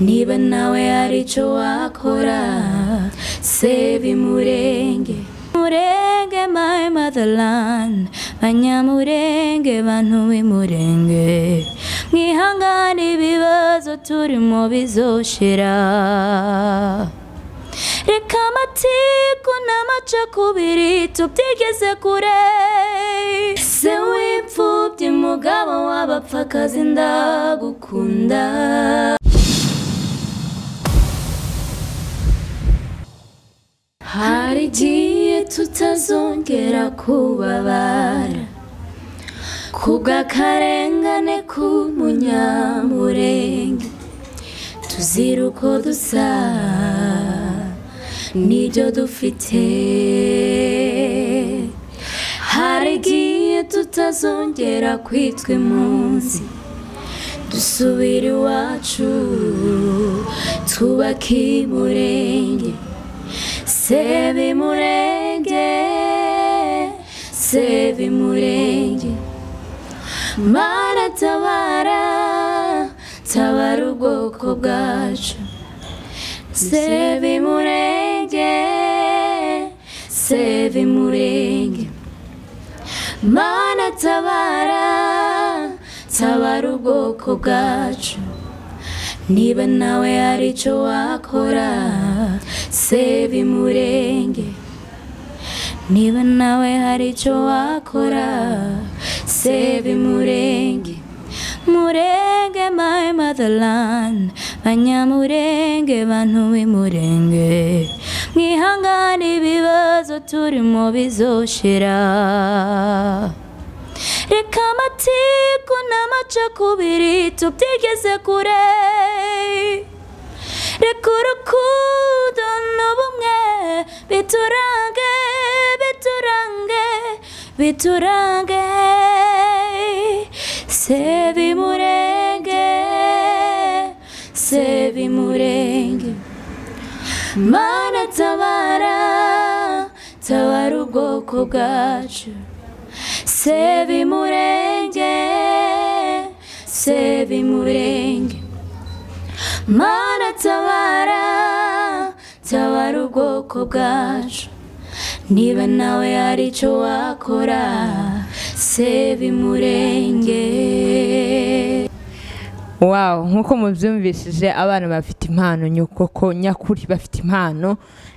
niba nawe hari icyo wakora save murenge. Murenge my motherland. Banyamurenge bantu b'imurenge mwihangane ibibazo turimo bizoshira. Reka amatiku n'amacakubiri tubyigeze kure. Se w'imfubyi mugabo w'abapfakazi ndagukunda. Hari igihe tutazongera kubabara kubw'akarengane k'umunyamurenge. Tuzira uko dusa n'ibyo dufite. Hari igihe tutazongera kwitwa impunzi dusubira iwacu twubake umurenge. Sebe murenge sebe murenge. Mana tabara tabara ubwoko bwacu. Sebe murenge sebe murenge. Mana tabara tabara ubwoko bwacu. Niba nawe hari icyo wakora sebe murenge. Niba nawe hari icyo wakora sebe murenge. Murenge my motherland. Banyamurenge bantu b'imurenge. Mwihangane ibibazo turimo bizoshira. Reka amatiku n'amacakubiri tubyigeze kure. Reka urukundo n'ubumwe biturange biturange biturange sebi murenge sebi murenge mana tabara tabara ubwoko bwacu sebi murenge sebi murenge mana tabara tabara ubwoko bwacu. Niba nawe hari icyo wakora sebi murenge. Wawu nk'uko mubyumvishije abana bafite impano nyukoko nyakuri bafite impano.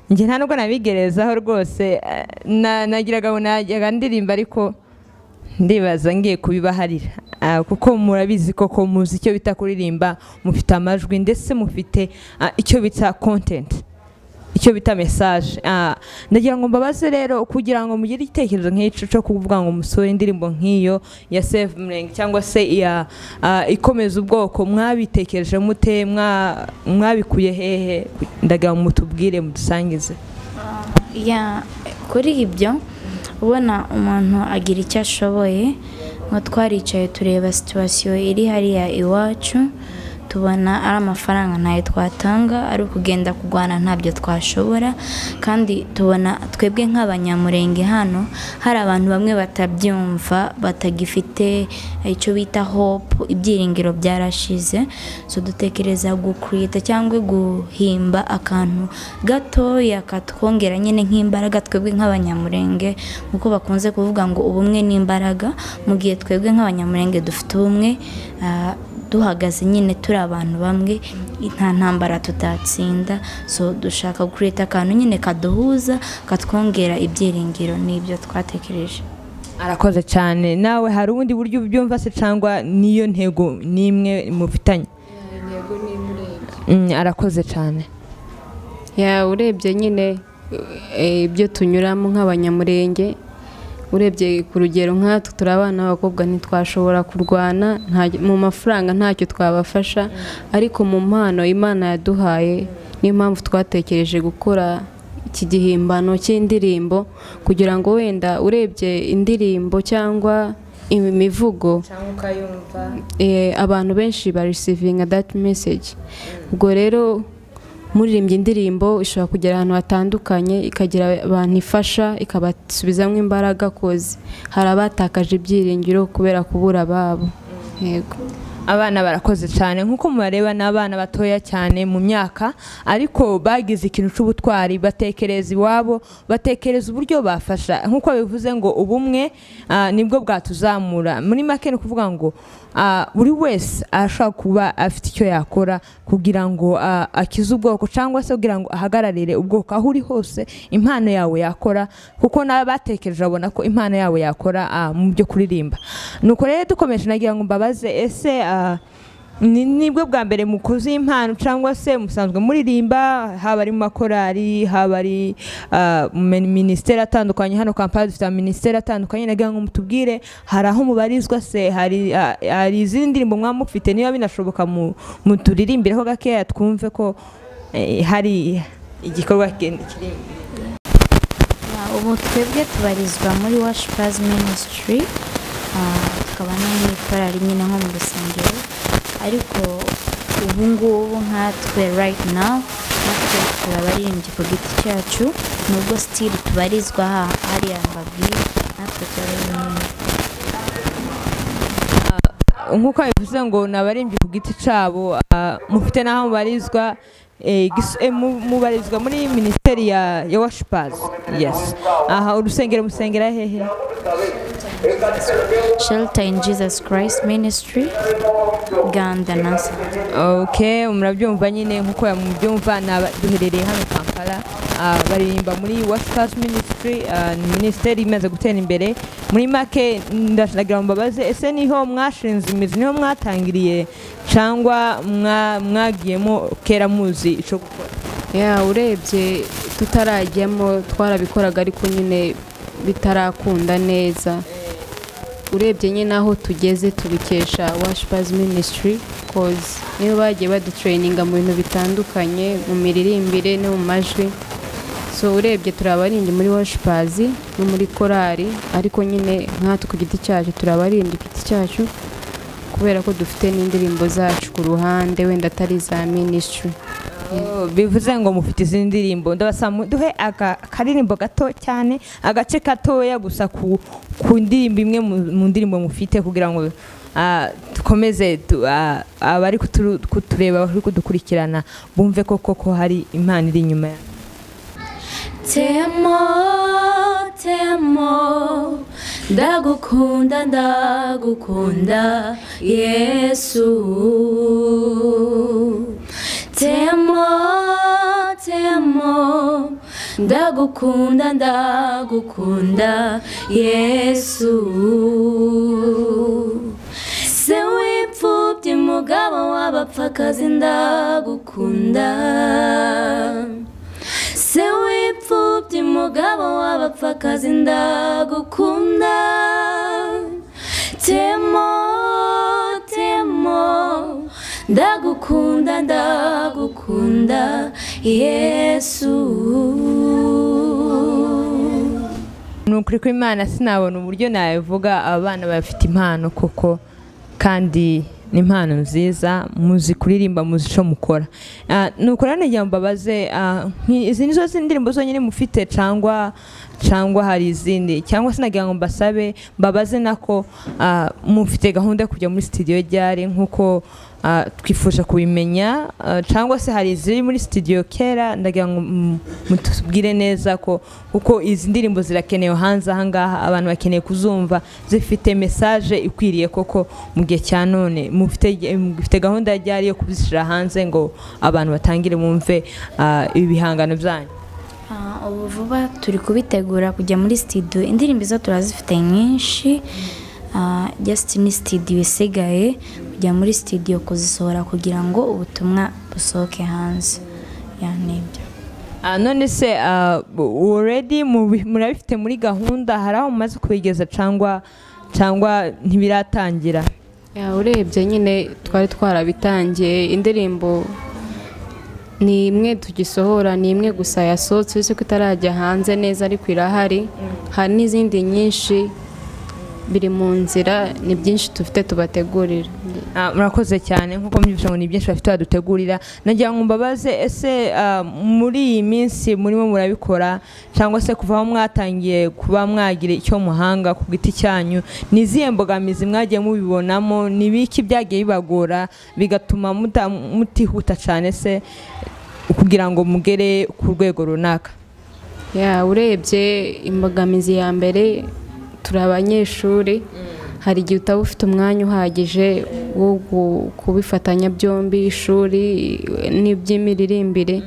Njye nta nubwo nabigerezaho rwose eh, na- nagiraga ngo najyaga ndirimba ariko ndibaza ngiye kubibaharira. Ah, kuko murabizi koko muzi icyo bita kuririmba mufite amajwi ndetse mufite ah, icyo bita kontenti icyo bita mesaje ndagira ngo mbabaze rero kugira ngo mugire igitekerezo nk'icyo cyo kuvuga ngo musore indirimbo nk'iyo ya save murenge cyangwa se iya ah, ikomeza ubwoko. Mwabitekereje mute mwa- mwabikuye hehe? Ndagira ngo mutubwire mudusangize. Kuri ibyo ubona umuntu agira icyo ashoboye nko twaricaye tureba situwasiyo iri hariya iwacu tubona ari amafaranga ntayo twatanga ari ukugenda kurwana ntabyo twashobora. Kandi tubona twebwe nk'abanyamurenge hano hari abantu bamwe batabyumva batagifite icyo bita hope ibyiringiro byarashize. So dutekereza gukurita cyangwa guhimba akantu gatoya katwongera nyine nk'imbaraga twebwe nk'abanyamurenge. Nk'uko bakunze kuvuga ngo ubumwe ni imbaraga mu gihe twebwe nk'abanyamurenge dufite ubumwe ah, duhagaze nyine turi abantu bamwe nta ntambara tutatsinda. So dushaka gukurita akantu nyine kaduhuza katwongera ibyiringiro n'ibyo twatekereje. Arakoze cyane. Nawe hari ubundi buryo ubyumva se cyangwa niyo ntego n'imwe mufitanye? Mm, arakoze cyane. Ya urebye nyine eh, ibyo tunyuramo nk'abanyamurenge urebye ku rugero nkatwe turi abana b'abakobwa ntitwashobora kurwana mu mafaranga ntacyo twabafasha ariko mu mpano imana yaduhaye niyo mpamvu twatekereje gukora iki gihimbano cy'indirimbo kugira ngo wenda urebye indirimbo cyangwa imivugo eh, abantu benshi barisivinga that message. Ubwo rero muririmbye indirimbo ishobora kugera ahantu hatandukanye ikagira abantu ifasha ikabasubizamo imbaraga koze hari abatakaje ibyiringiro kubera kubura ababo. Yego. Abana barakoze cyane. Nk'uko mubareba ni abana batoya cyane mu myaka ariko bagize ikintu cy'ubutwari batekereza iwabo batekereza uburyo bafasha. Nk'uko bivuze ngo ubumwe ah, ni bwo bwatuzamura. Muri make ni ukuvuga ngo buri wese arashobora kuba afite icyo yakora kugira ngo ah, akize ubwoko cyangwa se kugira ngo ahagararire ubwoko aho uri hose impano yawe yakora kuko nawe batekereje babona ko impano yawe yakora ah, mu byo kuririmba. Nuko rero dukomeje nagira ngo mbabaze ese ah, ni bwo bwa mbere mukoze impano cyangwa se musanzwe muririmba haba ari mu makorari haba ari ah, mu min- minisiteri atandukanye. Hano kampani dufite minisiteri atandukanye nagira ngo mutubwire hari aho mubarizwa se? Hari hari izindi ndirimbo mwaba mufite niba binashoboka mu- muturirimbireho gakeya twumve ko eh, hari igikorwa kiri ubu twebwe tubarizwa muri worshipers ministry. Ah, tukaba korali nyine nko mu rusengero. Ariko ubu ngubu nkatwe right now natwe turi abaririmbyi ku giti cyacu nubwo still tubarizwa ha- hariya mbabwiye natwe turabaririmba nk'uko bivuze ngo ni abaririmbyi ku giti cyabo ah, mufite n'aho mubarizwa eh, eh, mubarizwa muri minisiteri ya washipazi yesi aha urusengero musengera hehe shelter in jesus christ ministry ganda nasa ok murabyumva nyine nk'uko mubyumva duherereye hano kampala ah, baririmba muri washipazi minisitiri ni minisiteri imaze gutera imbere muri make ndashaka ngo mbabaze ese ni ho mwashinze imizi ni ho mwatangiriye cyangwa mwa- mwagiyemo kera muzi icyo gukora. Urebye tutarajyamo twarabikoraga ariko nyine bitarakunda neza. Urebye nyine aho tugeze tubikesha washipazi minisitiri kozi niyo bagiye badutureyininga mu bintu bitandukanye mu miririmbire no mu majwi. So urebye turi abaririmbyi muri washipazi no muri korali ariko nyine nkatwe ku giti cyacu turi abaririmbyi ku giti cyacu. Kubera ko dufite n'indirimbo zacu ku ruhande wenda atari iza minisitiri Oh, bivuze ngo mufite izindi ndirimbo. Ndabasaba muduhe aka- akaririmbo gato cyane agace gatoya gusa ku, ndirimbo imwe mu, ndirimbo mufite kugira ngo ah, dukomeze ah, abari kutureba bari kudukurikirana bumve ko koko hari impano iri inyuma ya Temo, temo, ndagukunda, ndagukunda, Yesu. Temo, temo, ndagukunda, ndagukunda, Yesu. Se w'imfubyi mugabo w'abapfakazi ndagukunda mugabo w'abapfakazi ndagukunda. Temo temo ndagukunda ndagukunda yesu. Ni ukuri ko imana sinabona uburyo nabivuga aba bana bafite impano koko. Kandi ni impano nziza muzi kuririmba muzi icyo mukora Ah, ni ukuri hano ngira ngo mbabaze? Ah, izi ni zo ndirimbo zonyine mufite cyangwa cyangwa hari izindi? Cyangwa se nagira ngo mbasabe mbabaze nako ah, mufite gahunda yo kujya muri studio ryari? Nk'uko twifuje kubimenya. Ah, cyangwa se hari iziri muri studio kera ndagira ngo mutubwire neza ko kuko izi ndirimbo zirakenewe hanze aha ngaha abantu bakeneye kuzumva zifite mesaje ikwiriye koko mu gihe cya none. Mufite gahunda ryari yo kubishyira hanze ngo abantu batangire bumve ah, ibi bihangano byanyu. Ah, ubu vuba turi kubitegura kujya muri studio. Indirimbo zo turazifite nyinshi. Ah, ni studio isigaye. Kujya muri studio kuzisohora kugira ngo ubutumwa busohoke hanze. Ya ni byo Ah, none se ah, already mubi- murabifite muri gahunda hari aho mumaze kubigeza cyangwa cyangwa ntibiratangira? Ya, urebye nyine twari twarabitangiye indirimbo ni imwe tugisohora ni imwe gusa yasohotse uretse ko itarajya hanze neza ariko irahari. Hari n'izindi nyinshi biri mu nzira ni byinshi dufite tubategurira Ah, murakoze cyane. Nk'uko mbyibusha ngo ni byinshi bafite badutegurira. Nagira ngo mbabaze ese ah, muri iyi minsi murimo murabikora? Cyangwa se kuva aho mwatangiye kuba mwagira icyo muhanga ku giti cyanyu? Ni izihe mbogamizi mwagiye mubibonamo? Ni ibiki byagiye bibagora? Bigatuma mutihuta cyane se kugira ngo mugere ku rwego runaka. Ya urebye imbogamizi ya mbere turi abanyeshuri. Hari igihe utaba ufite umwanya uhagije wo kubifatanya byombi ishuri n'iby'imiririmbire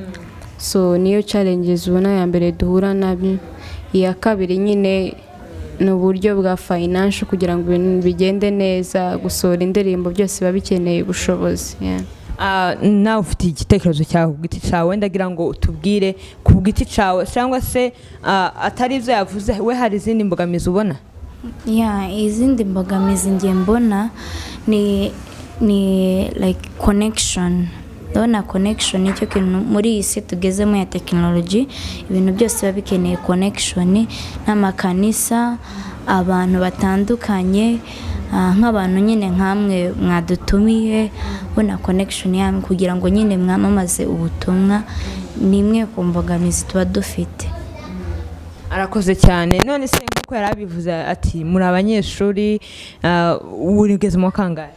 so niyo challenges ubona ya mbere duhura na byo. Iya kabiri nyine ni uburyo bwa financial kugira ngo ibintu bigende neza gusohora indirimbo byose biba bikeneye ubushobozi. Ah, nawe ufite igitekerezo cyawe ku giti cyawe ndagira ngo utubwire ku giti cyawe cyangwa se ah, atari ibyo yavuze we hari izindi mbogamizi ubona? Izindi mbogamizi ngiye mbona ni ni like connection. Ndabona connection ni cyo kintu muri iyi si tugezemo ya tekinoloji ibintu byose biba bikeneye connection n'amakanisa abantu batandukanye ah, nk'abantu nyine nk'amwe mwadutumiye ubona connection yanyu kugira ngo nyine mwamamaze ubutumwa ni imwe ku mbogamizi tuba dufite. Arakoze cyane. None se nk'uko yari abivuze ati muri abanyeshuri ah, ugeze mu kangahe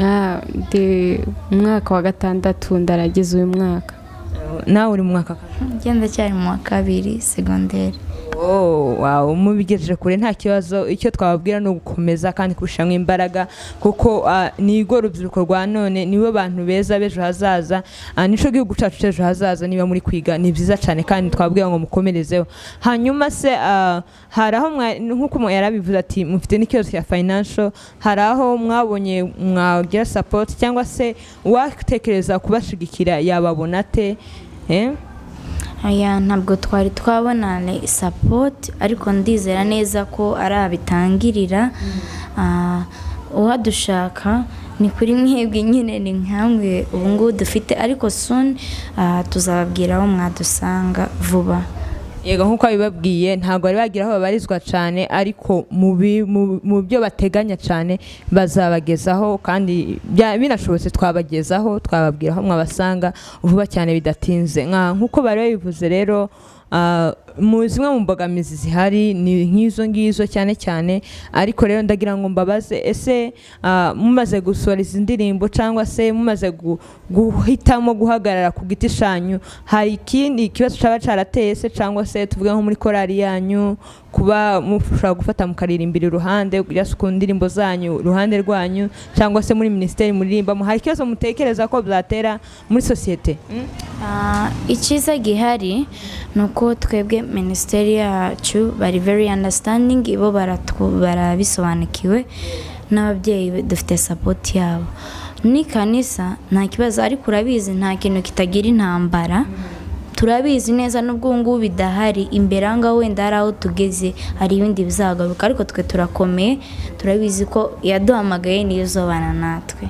Ah, ndi umwaka wa gatandatu ndarageze uyu mwaka. Nawe uri mu mwaka ngenda cyari mu wa kabiri segonderi mubigejeje kure nta kibazo. Icyo twababwira ni ugukomeza kandi kurushanwa imbaraga kuko ah, ni rwo rubyiruko rwa none nibo bantu beza b'ejo hazaza. Ah, nico gihugu cyacu cy'ejo hazaza niba muri kwiga ni byiza cyane kandi twabwira ngo mukomerezeho. Hanyuma se ah, hari aho nk'uko umuntu yarabivuze ati mufite n'ikibazo cya financial. Hari aho mwabonye mwagira support cyangwa se uwatekereza kubashigikira yababona ate? Eh? Aya ntabwo twari twabona sapoti ariko ndizera neza ko ari abitangirira. Ah, uwadushaka ni kuri mwebwe nyine ni nkamwe ubu ngubu dufite ariko suni tuzababwira aho mwadusanga vuba. Yego nk'uko babibabwiye ntabwo bari bagira aho babarizwa cyane ariko mu byo bateganya cyane bazabagezaho kandi binashobotse twabagezaho twababwira aho mwabasanga vuba cyane bidatinze. Nk'uko bari babivuze rero ah, mu zimwe mu mbogamizi zihari ni nk'izo ngizo cyane cyane ariko rero ndagira ngo mbabaze ese ah, mumaze gusohora izi ndirimbo cyangwa se mumaze gu- guhitamo guhagarara ku giti cyanyu hari ikindi kibazo cyaba cyarateye se cyangwa se tuvuge nko muri korali yanyu kuba mushobora gufata mukaririmbira iruhande kujya ku ndirimbo zanyu iruhande rwanyu cyangwa se muri minisiteri muririmbamo hari ikibazo mutekereza ko byatera muri sosiyete? Ah, icyiza gihari ni uko twebwe minisiteri yacu bari very understanding baratu- barabisobanukiwe n'ababyeyi dufite sapoti yabo. Ni kanisa nta kibazo ariko urabizi nta kintu kitagira intambara. Turabizi neza n'ubwo ubu ngubu bidahari imbere aha ngaha wenda hari aho tugeze hari ibindi bizagaruka. Ariko twe turakomeye turabizi ko yaduhamagaye niyo izobana natwe.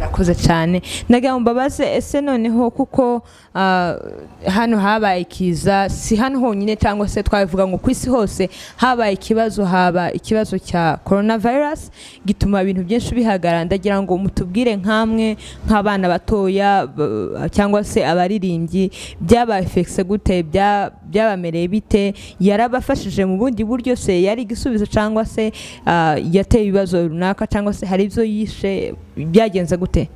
Arakoze cyane. Ndagira ngo mbabaze ese noneho kuko ah, hano habaye ikiza si hano honyine cyangwa se twabivuga ngo ku isi hose habaye ikibazo haba ikibazo cya coronavirus gituma ibintu byinshi bihagarara. Ndagira ngo mutubwire nk'amwe nk'abana batoya cyangwa se abaririmbyi byabafekise gute bya- byabamereye bite? Yarabafashije mu bundi buryo se? Yari igisubizo cyangwa se ah, yateye ibibazo runaka cyangwa se hari ibyo yishe? Byagenze gute?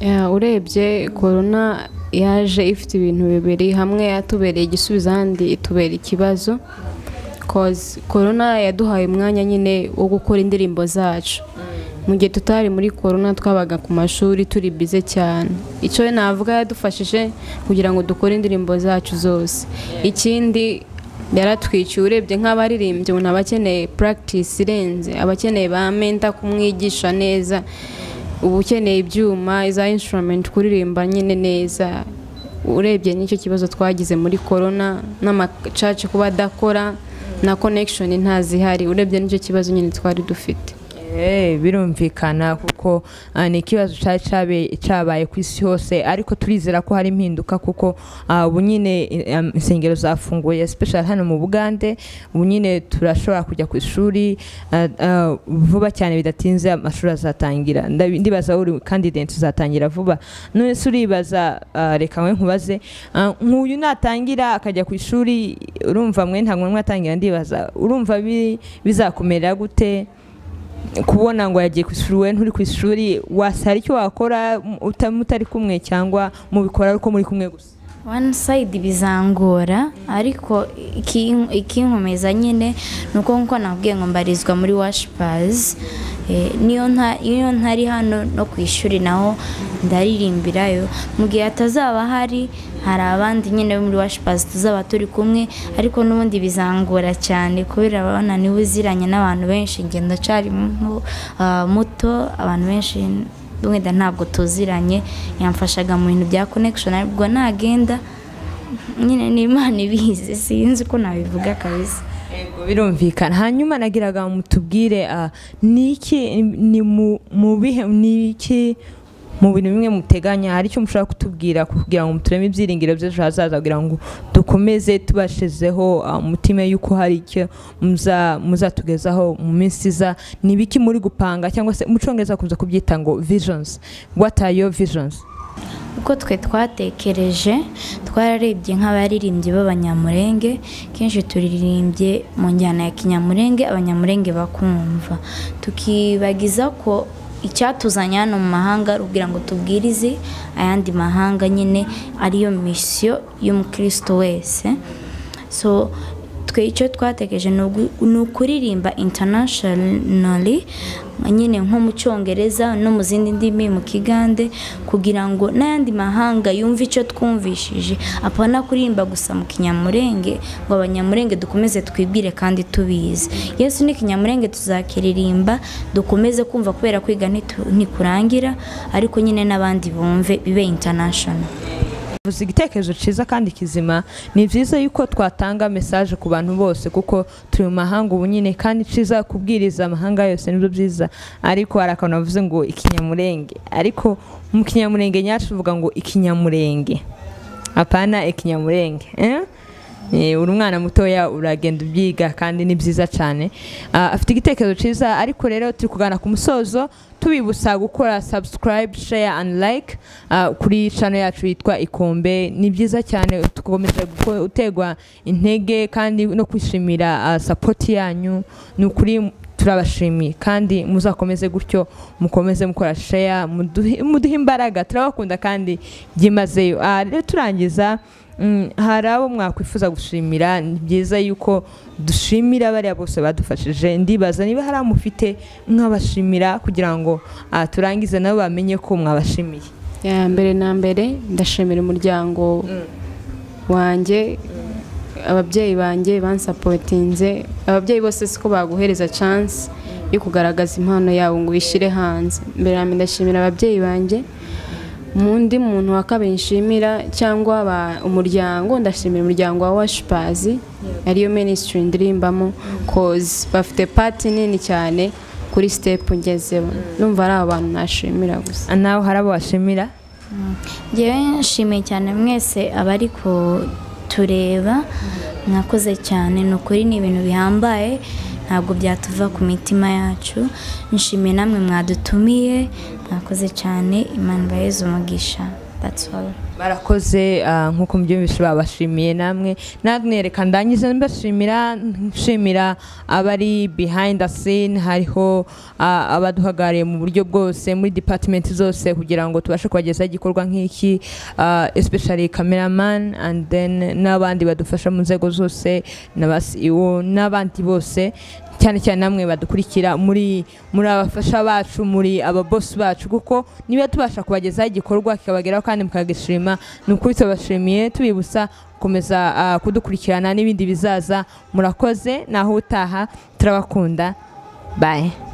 Ya, urebye korona yaje ifite ibintu bibiri. Hamwe yatubereye igisubizo ahandi itubera ikibazo. Korona yaduhaye umwanya nyine wo gukora indirimbo zacu. Mu gihe tutari muri korona twabaga ku mashuri turi bize cyane. Icyo navuga yadufashije kugira ngo dukore indirimbo zacu zose. Ikindi yaratwikiye urebye nk'abaririmbyi umuntu aba akeneye practice irenze. Aba akeneye ba menta kumwigisha neza. Uba ukeneye ibyuma za instrument kuririmba nyine neza. Urebye n'icyo kibazo twagize muri korona n'amacaci kuba adakora na connection ntazihari. Urebye n'icyo kibazo nyine twari dufite. Birumvikana kuko ah, ni ikibazo cyabaye ku isi hose. Ariko turizera ko hari impinduka kuko ah, ubu nyine eh, insengero zafunguye especially hano mu bugande ubu nyine turashobora kujya ku ishuri ah, vuba cyane bidatinze amashuri azatangira. Ndibaza uri candidate uzatangira vuba. None se uribaza reka mwe nkubaze nk'uyu natangira akajya ku ishuri urumva mwe ntabwo mwatangira ndibaza urumva bi- bizakumerera gute? Kubona ngo yagiye ku ishuri we nturi ku ishuri wasa hari icyo wakora uta- mutari kumwe cyangwa mubikora ariko muri kumwe gusa. One side bizangora ariko iki- ikinkomeza nyine ni uko nk'uko nabwiye ngo mbarizwa muri washipazi niyo nta- iyo ntari hano no ku ishuri naho ndaririmbirayo. Mu gihe hatazaba hari hari abandi nyine bo muri washipazi tuzaba turi kumwe ariko n'ubundi bizangora cyane kubera urabona niba uziranye n'abantu benshi. Ngenda cyari muto abantu benshi wenda ntabwo tuziranye. Yamfashaga mu bintu bya connection ubwo nagenda nyine ni imana ibizi. Sinzi ko nabivuga kabisa. Birumvikana. Hanyuma nagiraga mutubwire ah, ni iki ni mu bihe ni iki mu bintu bimwe muteganya? Hari icyo mushobora kutubwira kugira ngo mutureme ibyiringiro by'ejo hazaza? Kugira ngo dukomeze tubashizeho ah, umutima y'uko hari icyo muza- muzatugezaho mu minsi iza. Ni ibiki muri gupanga? Cyangwa se mu cyongereza kuza kubyita ngo visions. What are your visions? Uko twe twatekereje twararebye nk'abaririmbyi b'abanyamurenge kenshi turirimbye mu njyana ya kinyamurenge abanyamurenge bakumva. Tukibagiza ko icyatuzanye hano mu mahanga ari ukugira ngo tubwirize ayandi mahanga nyine ariyo misiyo y'umukristo wese. So twe icyo twatekereje ni ukuririmba internationally nyine nko mu cyongereza no mu zindi ndimi mu kigande kugira ngo n'ayandi mahanga yumve icyo twumvishije. Apana kuririmba gusa mu kinyamurenge ngo abanyamurenge dukomeze twibwire kandi tubizi. Yesu ni kinyamurenge tuzakiririmba dukomeze kumva kubera kwiga ntikurangira ariko nyine n'abandi bumve bibe international. Uzi igitekerezo cyiza kandi kizima. Ni byiza yuko twatanga mesaje ku bantu bose kuko turi mu mahanga ubu nyine kandi cyiza kubwiriza amahanga yose ni byo byiza. Ariko hari akantu bavuze ngo ikinyamurenge. Ariko mu kinyamurenge nyacu tuvuga ngo ikinyamurenge. Apana ikinyamurenge eh? Eh, uri umwana mutoya uragenda ubyiga kandi ni byiza cyane. Ah, afite igitekerezo cyiza ariko rero turi kugana ku musozo tubibutsa gukora subscribe share and like. Ah, kuri channel yacu yitwa ikombe. Ni byiza cyane tukomeje gutegwa intege kandi no kwishimira ah, support yanyu. Ni ukuri turabashimiye kandi muzakomeze gutyo mukomeze mukora share muduhe imbaraga. Turabakunda kandi byimazeyo. Rero turangiza hari abo mwakwifuza gushimira ni byiza yuko dushimira bariya bose badufashije. Ndibaza niba hari amufite mwabashimira kugira ngo turangize nabo bamenye ko mwabashimiye. Ya mbere na mbere ndashimira umuryango wanjye ababyeyi banjye bansapotinze ababyeyi bose siko baguhereza chance yo kugaragaza impano yawe ngo uyishyire hanze. Mbere na mbere ndashimira ababyeyi banjye mu undi muntu wa kabiri nshimira cyangwa umuryango ndashimira umuryango wa washipazi ariyo minisitiri ndirimbamo kozi bafite pati nini cyane kuri sitepu ngezeho. Numva ari abo bantu nashimira gusa. Nawe hari abo washimira ngewe nshimiye cyane mwese abari kutureba. Mwakoze cyane ni ukuri ni ibintu bihambaye ntabwo byatuva ku mitima yacu. Nshimiye namwe mwadutumiye. Mwakoze cyane imana ibahereze umugisha. That's all. Barakoze ah, nk'uko mubyumvishe babashimiye namwe. Namwe reka ndangize mbashimira nshimira abari behind the scene hariho ah, abaduhagarariye mu buryo bwose muri department zose kugira ngo tubashe kubagezaho igikorwa nk'iki ah, especially cameraman and then n'abandi badufasha mu nzego zose n'abandi bose. Cyane cyane namwe badukurikira muri muri abafasha bacu muri ababosi bacu kuko niba tubasha kubagezaho igikorwa kikabageraho kandi mukagishima ni ukuri tubashimiye tubibutsa gukomeza ah, kudukurikirana n'ibindi bizaza. Murakoze naho utaha turabakunda. Bye.